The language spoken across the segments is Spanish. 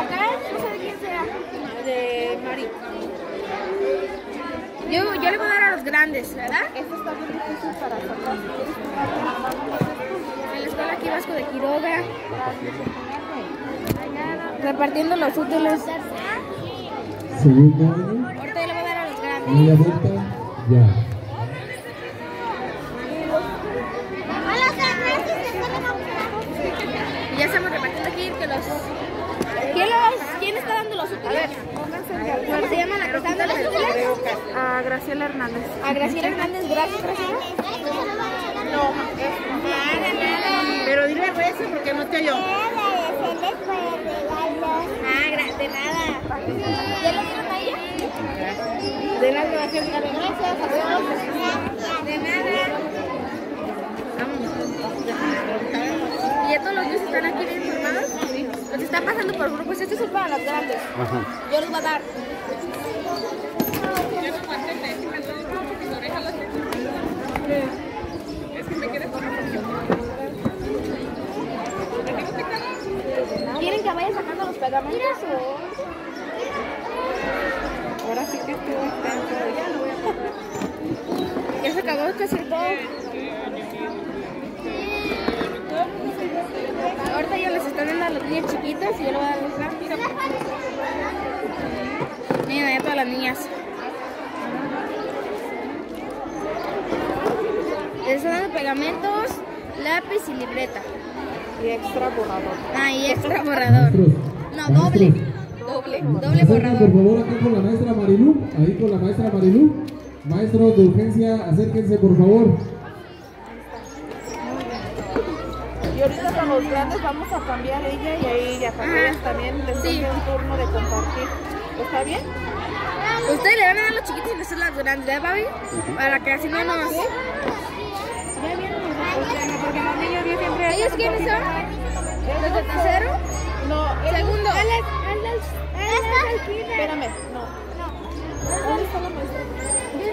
acá? No sé de quién sea. De Mari. Yo, yo le voy a dar a los grandes, ¿verdad? Esto está muy difícil para sacar. En la escuela aquí Vasco de Quiroga. Repartiendo los útiles. segundo año, Ahorita yo le voy a dar a los grandes. media vuelta, ya. Y ya estamos repartiendo aquí que los... ¿Quién, los, ¿Quién está ¿Cómo se llama la que está dando? A Graciela Hernández. A Graciela Hernández, gracias, Graciela. No, Pero dile rezo porque no te oyó. Ah, de nada. ¿Ya lo dieron a ella? De las gracias, gracias. De nada. ¿Y ya todos los niños están aquí bien formados? Los están pasando por grupos. Estos son para los grandes. Yo les voy a dar. ¿Quieren que vaya sacando los pegamentos o...? Ahora sí que estoy intenso. Ya lo voy a contar. Ya se acabó casi todo. Ahorita ya les están dando a los niños chiquitos y yo le voy a dar los grandes. Miren, allá todas las niñas. Les están dando pegamentos, lápiz y libreta. Y extra borrador. Ah, y extra borrador. No, doble. Doble, doble acérquense, borrador. por favor aquí con la maestra Marilú, ahí con la maestra Marilú. Maestros de urgencia, acérquense por favor. Y ahorita con los grandes vamos a cambiar ella y ahí ya también les Sí. doy un turno de compartir. ¿Está bien? Ustedes le van a dar los chiquitos y nosotros las grandes, ¿verdad, Babi? Para que así no nos... Ya vienen los porque los niños bien siempre ¿Ellos quiénes son? ¿Los de tercero? No, Segundo. espérame, no. ¿Dónde está la maestra? ¿Dónde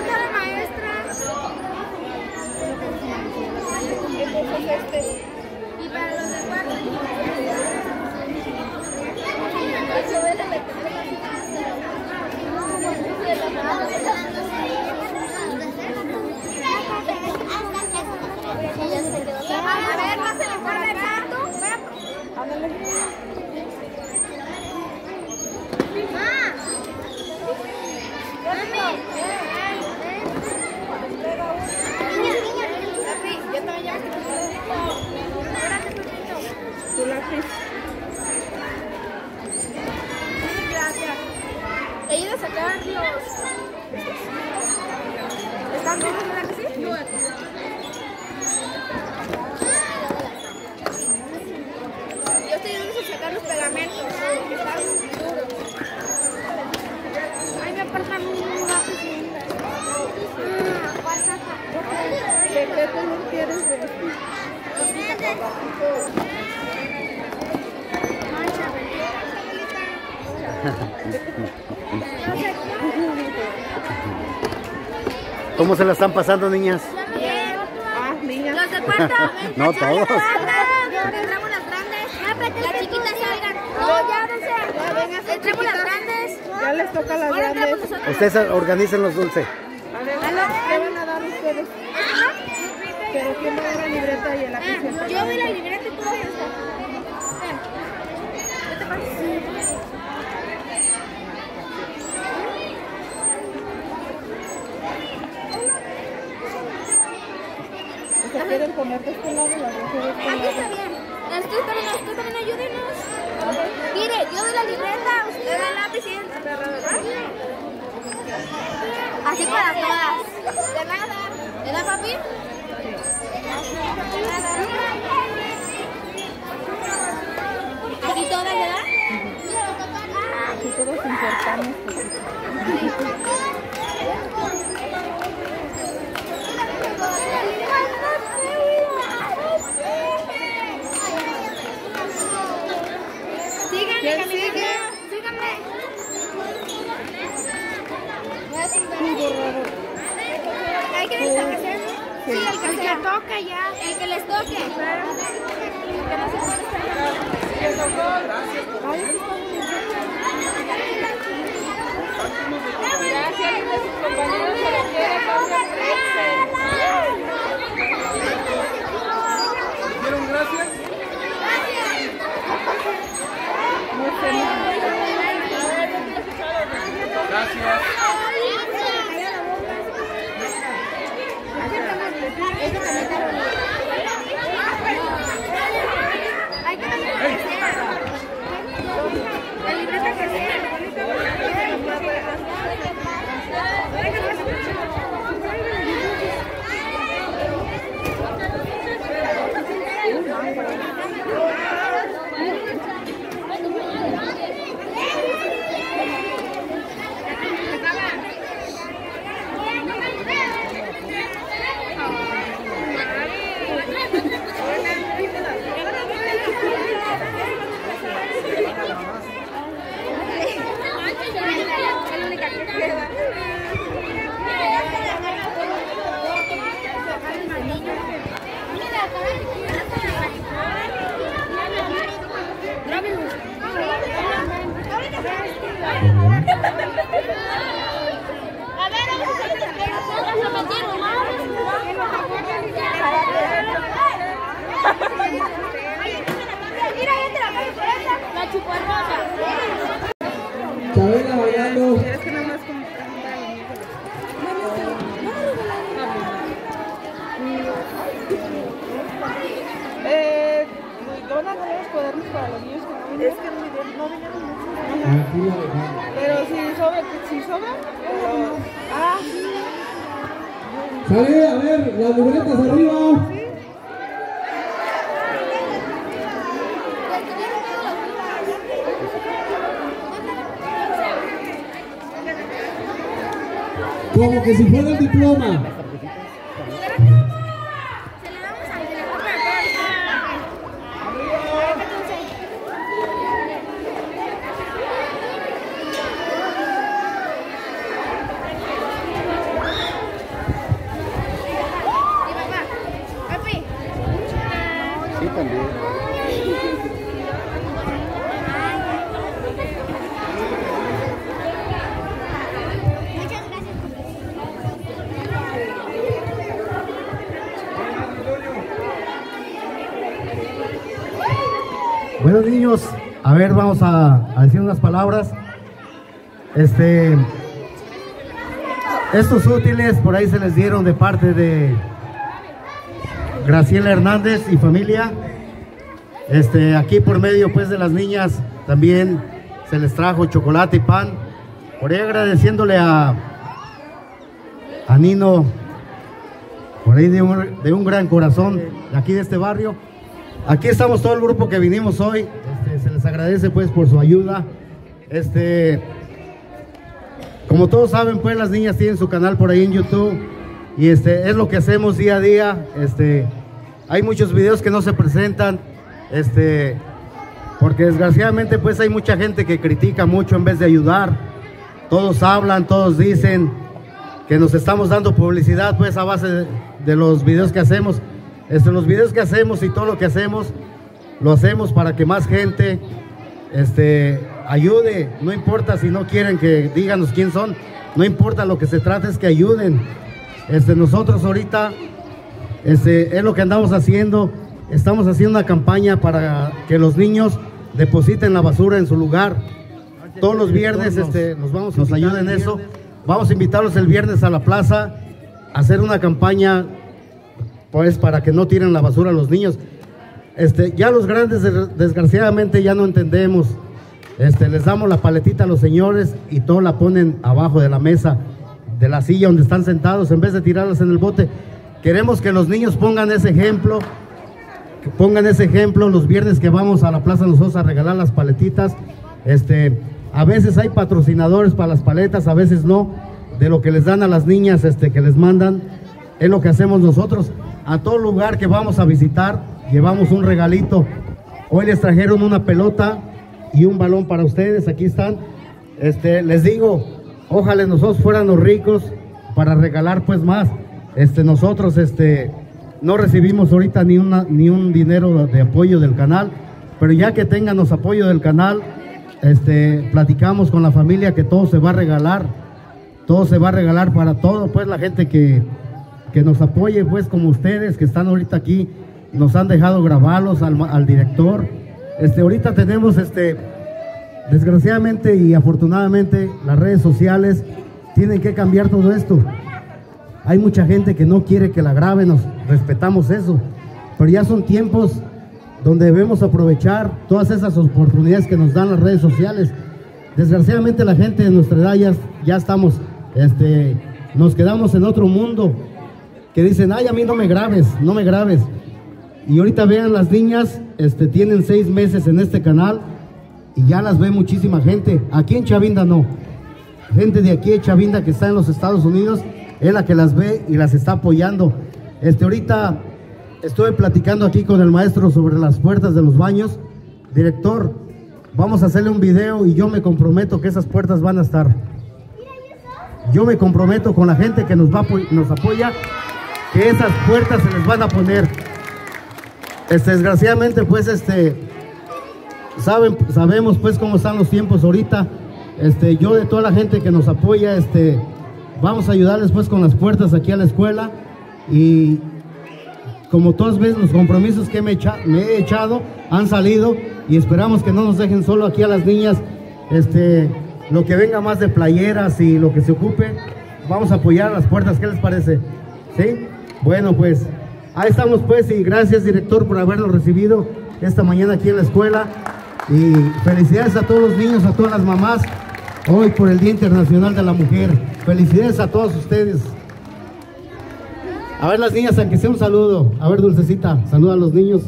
está la maestra? Entonces este. Y para los de cuarto. A ver, no se le guarda tanto. ¡Ma! Papi, yo también ya Tu lápiz. Gracias. He ido a sacar los. ¿Están duros, verdad que sí? Yo estoy yendo a sacar los pegamentos. que Están duros. Ay, me apartan un lápiz. ¿De qué color quieres ver? ¿Cómo se la están pasando, niñas? Ah, niña. Los de cuarto. No, todos. Entramos las grandes. Las chiquitas salgan. No, ya, dense. Entramos las grandes. Ya les toca las grandes. Ustedes organicen los dulces. A ver, ¿qué van a dar ustedes? Pero ¿quién va a la libreta y Ah, Yo doy la libreta y tú vas a estar. Ven. ¿Qué te quieren este lado y la roja de este Aquí está bien. Usted también, también ayúdenos. Mire, yo doy la libreta, usted da ¿verdad? Así para todas. De nada. ¿Verdad, papi? Así todas, ¿verdad? Aquí todos insertamos. Síganme, ¿Quién caminando. sigue? Síganme. Un borrador. hay que desaparecer. Sí, el que, el que toca ya. El que les toque. Gracias a sus compañeros que lo quieran, ¿Dieron gracias? Gracias. Hay que desaparecer. La libreta que Es la única que queda. A ver, vamos a hacer que nos metieron, Mira, ya te la calle por esa. La chuparrosa. Chabela bailando. Es que nada más como preguntar a los niños. Eh, ¿le van a dar los cuadernos para los niños que no vinieron? Es que no vinieron, muchos. Pero si sobra, si sobra, ah, sí. Sale, a ver, las libretas arriba. Como que si fuera el diploma. Se la damos al que le compra Mi papá. Papi. Sí, también. Muchas gracias. Bueno niños, a ver, vamos a, a decir unas palabras. Este, estos útiles por ahí se les dieron de parte de Graciela Hernández y familia. Este, aquí por medio pues de las niñas también se les trajo chocolate y pan. Por ahí agradeciéndole a, a Nino, por ahí de un, de un gran corazón de aquí de este barrio. Aquí estamos todo el grupo que vinimos hoy. Este, se les agradece pues por su ayuda. Este, como todos saben, pues las niñas tienen su canal por ahí en YouTube y este es lo que hacemos día a día. Este, hay muchos videos que no se presentan, este, porque desgraciadamente pues hay mucha gente que critica mucho en vez de ayudar. Todos hablan, todos dicen que nos estamos dando publicidad pues a base de, de los videos que hacemos. Este, los videos que hacemos y todo lo que hacemos lo hacemos para que más gente este, ayude. No importa si no quieren que díganos quién son, no importa lo que se trata es que ayuden. Este, nosotros ahorita este, es lo que andamos haciendo. Estamos haciendo una campaña para que los niños depositen la basura en su lugar. Todos los viernes este, nos vamos nos ayuden en eso. Vamos a invitarlos el viernes a la plaza a hacer una campaña pues para que no tiren la basura a los niños. Este, ya los grandes des- desgraciadamente ya no entendemos. Este, les damos la paletita a los señores y todo la ponen abajo de la mesa, de la silla donde están sentados, en vez de tirarlas en el bote. Queremos que los niños pongan ese ejemplo, pongan ese ejemplo los viernes que vamos a la Plaza nosotros a regalar las paletitas. Este, a veces hay patrocinadores para las paletas, a veces no, de lo que les dan a las niñas este, que les mandan, es lo que hacemos nosotros. A todo lugar que vamos a visitar, llevamos un regalito. Hoy les trajeron una pelota y un balón para ustedes, aquí están. Este, les digo, ojalá nosotros fuéramos ricos para regalar pues más. Este, nosotros este, no recibimos ahorita ni, una, ni un dinero de apoyo del canal, pero ya que tengan los apoyo del canal, este, platicamos con la familia que todo se va a regalar, todo se va a regalar para todo, pues la gente que, que nos apoye, pues como ustedes que están ahorita aquí, nos han dejado grabarlos al, al director. Este, ahorita tenemos, este, desgraciadamente y afortunadamente, las redes sociales tienen que cambiar todo esto. Hay mucha gente que no quiere que la graben, nos respetamos eso, pero ya son tiempos donde debemos aprovechar todas esas oportunidades que nos dan las redes sociales. Desgraciadamente la gente de nuestra edad ya, ya estamos, este, nos quedamos en otro mundo, que dicen, ay, a mí no me grabes, no me grabes. Y ahorita vean las niñas, este, tienen seis meses en este canal y ya las ve muchísima gente. Aquí en Chavinda no. Gente de aquí de Chavinda que está en los Estados Unidos es la que las ve y las está apoyando. Este, ahorita estuve platicando aquí con el maestro sobre las puertas de los baños. Director, vamos a hacerle un video y yo me comprometo que esas puertas van a estar. Yo me comprometo con la gente que nos, va, nos apoya que esas puertas se les van a poner. Este, desgraciadamente, pues, este, saben, sabemos, pues, cómo están los tiempos ahorita. Este, yo de toda la gente que nos apoya, este, vamos a ayudarles, pues, con las puertas aquí a la escuela y como todas veces los compromisos que me, he echado han salido y esperamos que no nos dejen solo aquí a las niñas, este, lo que venga más de playeras y lo que se ocupe, vamos a apoyar las puertas, ¿qué les parece? ¿Sí? Bueno, pues ahí estamos pues y gracias director por habernos recibido esta mañana aquí en la escuela y felicidades a todos los niños, a todas las mamás hoy por el Día Internacional de la Mujer. Felicidades a todos ustedes. A ver las niñas, aunque sea un saludo. A ver, Dulcecita, saluda a los niños.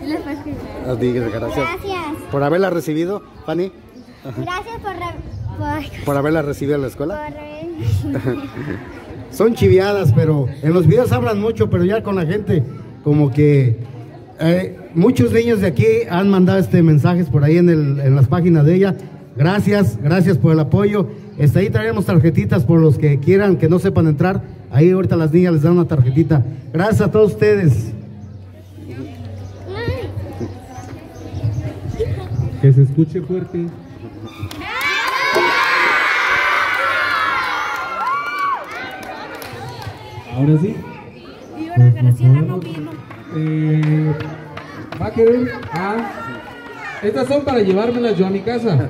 Gracias. Gracias. Por haberla recibido, Fanny. Gracias por... re- por- Por haberla recibido en la escuela. por- Son chiviadas, pero en los videos hablan mucho, pero ya con la gente, como que eh, muchos niños de aquí han mandado este mensajes por ahí en, el, en las páginas de ella. Gracias, gracias por el apoyo. Este, ahí traemos tarjetitas por los que quieran, que no sepan entrar. Ahí ahorita las niñas les dan una tarjetita. Gracias a todos ustedes. Que se escuche fuerte. Ahora sí. Pues, por favor, eh, ¿Va a querer? Ah, estas son para llevármelas yo a mi casa.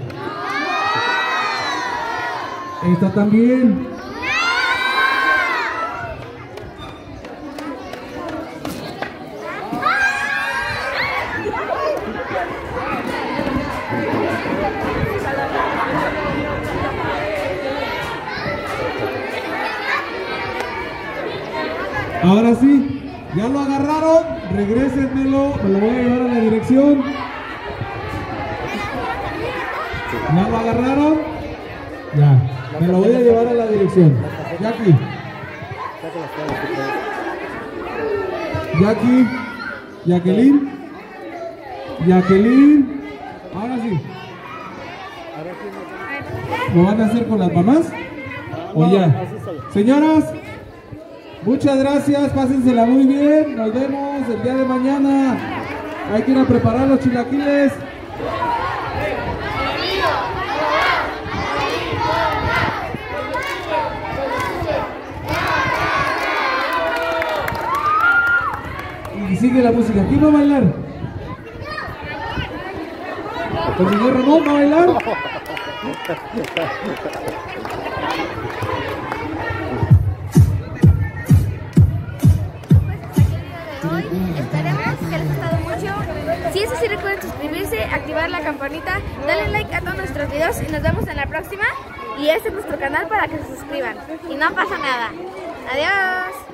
Esta también. Ahora sí, ya lo agarraron, regrésenmelo, me lo voy a llevar a la dirección. ¿Ya lo agarraron? Ya, me lo voy a llevar a la dirección. Jackie. Jackie, Jacqueline, Jacqueline, ahora sí. ¿Lo van a hacer con las mamás? ¿O ya? Señoras, Muchas gracias, pásensela muy bien. Nos vemos el día de mañana. Hay que ir a preparar los chilaquiles. Y sigue la música. ¿Quién va a bailar? ¿El señor Ramón va a bailar? recuerden suscribirse, activar la campanita, darle like a todos nuestros videos y nos vemos en la próxima. Y este es nuestro canal para que se suscriban. Y no pasa nada. Adiós.